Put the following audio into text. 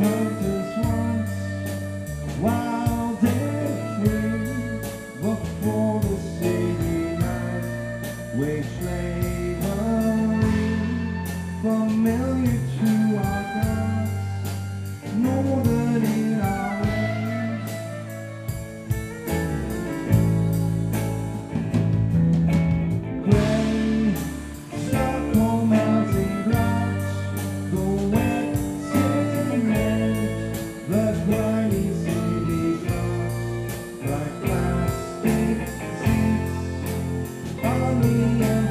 heart. me.